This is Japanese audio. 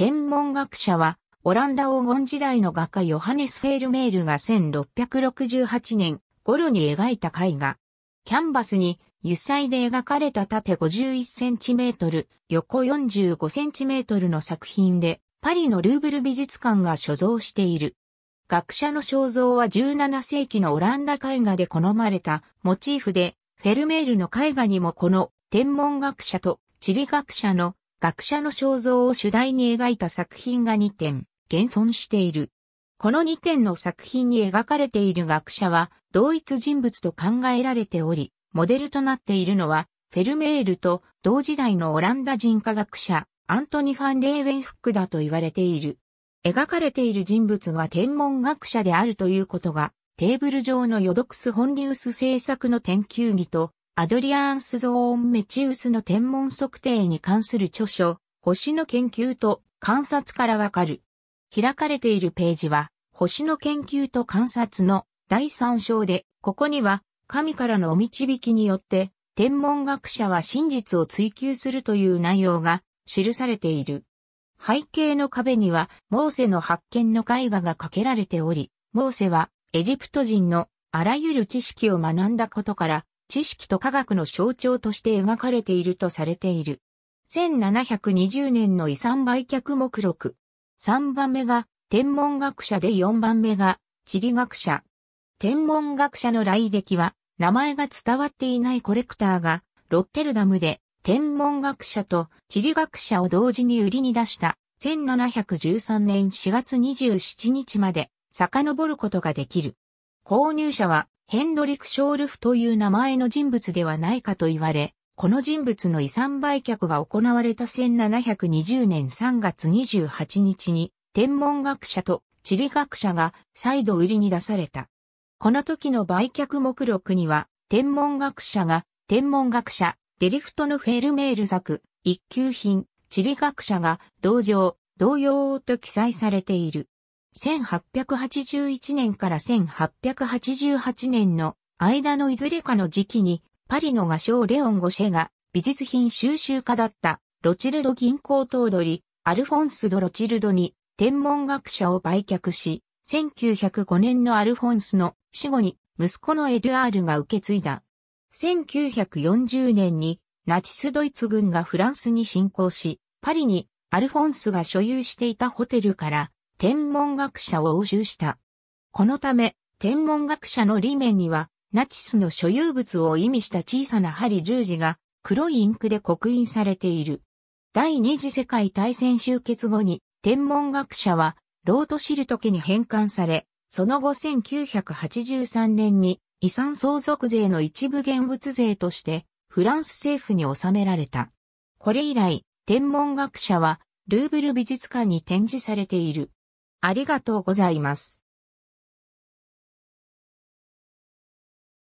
天文学者は、オランダ黄金時代の画家ヨハネス・フェールメールが1668年頃に描いた絵画。キャンバスに油彩で描かれた縦51センチメートル、横45センチメートルの作品で、パリのルーブル美術館が所蔵している。学者の肖像は17世紀のオランダ絵画で好まれたモチーフで、フェルメールの絵画にもこの天文学者と地理学者の学者の肖像を主題に描いた作品が2点。現存している。この2点の作品に描かれている学者は同一人物と考えられており、モデルとなっているのはフェルメールと同時代のオランダ人科学者アントニ・ファン・レーウェンフックだと言われている。描かれている人物が天文学者であるということがテーブル上のヨドクス・ホンリウス製作の研究儀とアドリアンス・ゾーン・メチウスの天文測定に関する著書、星の研究と観察からわかる。開かれているページは、星の研究と観察の第三章で、ここには、神からのお導きによって、天文学者は真実を追求するという内容が記されている。背景の壁には、モーセの発見の絵画がかけられており、モーセはエジプト人のあらゆる知識を学んだことから、知識と科学の象徴として描かれているとされている。1720年の遺産売却目録。3番目が天文学者で4番目が地理学者。天文学者の来歴は名前が伝わっていないコレクターがロッテルダムで天文学者と地理学者を同時に売りに出した1713年4月27日まで遡ることができる。購入者はヘンドリク・ショールフという名前の人物ではないかと言われ、この人物の遺産売却が行われた1720年3月28日に天文学者と地理学者が再度売りに出された。この時の売却目録には天文学者が天文学者デリフトのフェルメール作一級品地理学者が同情同様と記載されている。1881年から1888年の間のいずれかの時期にパリの画商レオン・ゴシェが美術品収集家だったロチルド銀行頭取アルフォンス・ド・ロチルドに天文学者を売却し、1905年のアルフォンスの死後に息子のエドゥアールが受け継いだ。1940年にナチスドイツ軍がフランスに侵攻し、パリにアルフォンスが所有していたホテルから天文学者を押収した。このため、天文学者の理面にはナチスの所有物を意味した小さな針十字が黒いインクで刻印されている。第二次世界大戦終結後に天文学者はロートシルト家に返還され、その後1983年に遺産相続税の一部現物税としてフランス政府に納められた。これ以来、天文学者はルーブル美術館に展示されている。ありがとうございます。